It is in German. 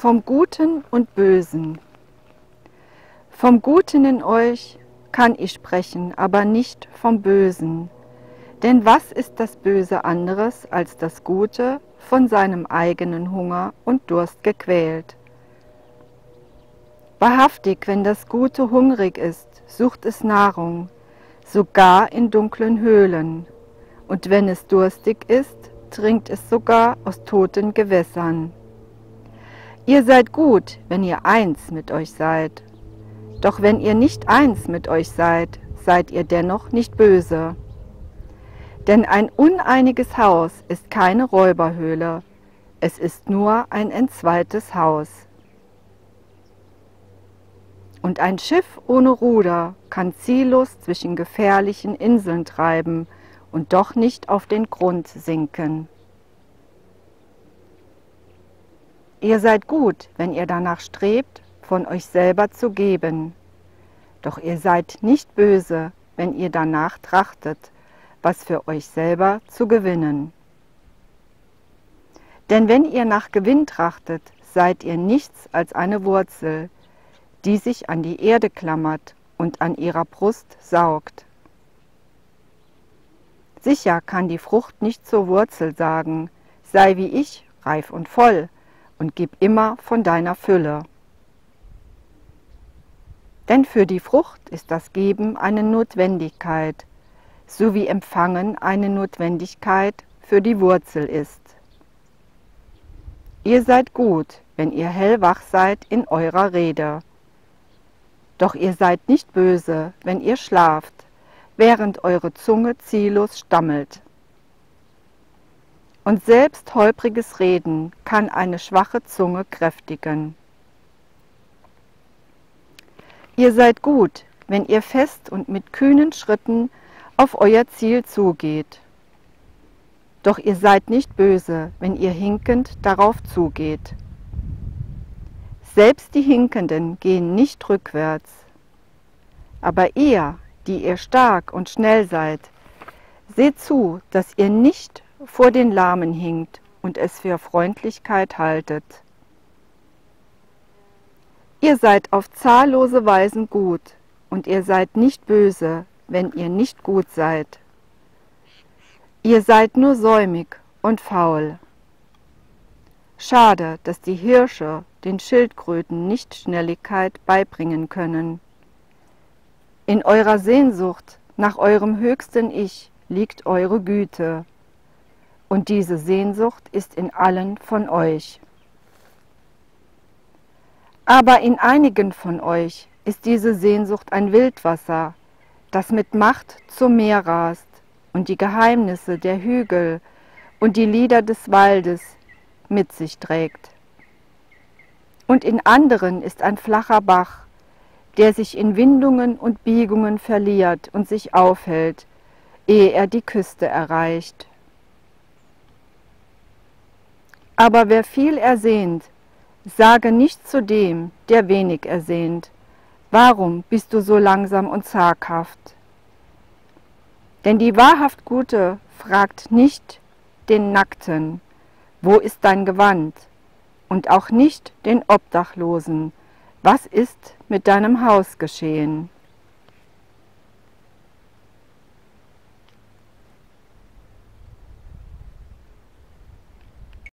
Vom Guten und Bösen. Vom Guten in euch kann ich sprechen, aber nicht vom Bösen. Denn was ist das Böse anderes als das Gute, von seinem eigenen Hunger und Durst gequält? Wahrhaftig, wenn das Gute hungrig ist, sucht es Nahrung, sogar in dunklen Höhlen, und wenn es durstig ist, trinkt es sogar aus toten Gewässern. Ihr seid gut, wenn ihr eins mit euch seid. Doch wenn ihr nicht eins mit euch seid, seid ihr dennoch nicht böse. Denn ein uneiniges Haus ist keine Räuberhöhle, es ist nur ein entzweites Haus. Und ein Schiff ohne Ruder kann ziellos zwischen gefährlichen Inseln treiben und doch nicht auf den Grund sinken. Ihr seid gut, wenn ihr danach strebt, von euch selber zu geben. Doch ihr seid nicht böse, wenn ihr danach trachtet, was für euch selber zu gewinnen. Denn wenn ihr nach Gewinn trachtet, seid ihr nichts als eine Wurzel, die sich an die Erde klammert und an ihrer Brust saugt. Sicher kann die Frucht nicht zur Wurzel sagen, sei wie ich, reif und voll, und gib immer von deiner Fülle. Denn für die Frucht ist das Geben eine Notwendigkeit, so wie Empfangen eine Notwendigkeit für die Wurzel ist. Ihr seid gut, wenn ihr hellwach seid in eurer Rede. Doch ihr seid nicht böse, wenn ihr schlaft, während eure Zunge ziellos stammelt. Und selbst holpriges Reden kann eine schwache Zunge kräftigen. Ihr seid gut, wenn ihr fest und mit kühnen Schritten auf euer Ziel zugeht. Doch ihr seid nicht böse, wenn ihr hinkend darauf zugeht. Selbst die Hinkenden gehen nicht rückwärts. Aber ihr, die ihr stark und schnell seid, seht zu, dass ihr nicht vor den Lahmen hinkt und es für Freundlichkeit haltet. Ihr seid auf zahllose Weisen gut, und ihr seid nicht böse, wenn ihr nicht gut seid. Ihr seid nur säumig und faul. Schade, dass die Hirsche den Schildkröten nicht Schnelligkeit beibringen können. In eurer Sehnsucht nach eurem höchsten Ich liegt eure Güte und diese Sehnsucht ist in allen von euch. Aber in einigen von euch ist diese Sehnsucht ein Wildwasser, das mit Macht zum Meer rast und die Geheimnisse der Hügel und die Lieder des Waldes mit sich trägt. Und in anderen ist ein flacher Bach, der sich in Windungen und Biegungen verliert und sich aufhält, ehe er die Küste erreicht. Aber wer viel ersehnt, sage nicht zu dem, der wenig ersehnt, warum bist du so langsam und zaghaft? Denn die wahrhaft Gute fragt nicht den Nackten, wo ist dein Gewand? Und auch nicht den Obdachlosen, was ist mit deinem Haus geschehen?